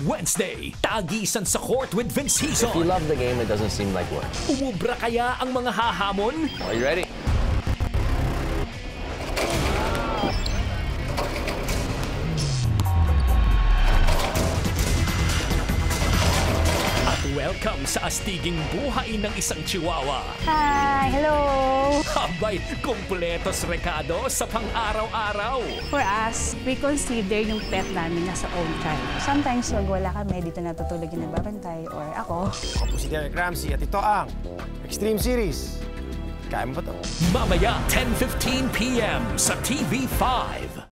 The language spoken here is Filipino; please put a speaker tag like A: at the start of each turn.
A: Wednesday, tagisan sa court with Vince
B: If you love the game, it doesn't seem like work.
A: Umubra kaya ang mga hahamon?
B: Are you ready?
A: At welcome sa astiging buhay ng isang chihuahua.
C: Hi! Hello!
A: Abay, kumpletos rekado sa pang-araw-araw.
C: For us, we consider yung pet namin nasa own child. Sometimes, wag wala kami, dito natutulog yung nagbabantay or ako.
D: Ako si Derek Ramsey at ito ang Extreme Series. Kaya mo ba to?
A: Mamaya, 10.15pm sa TV5.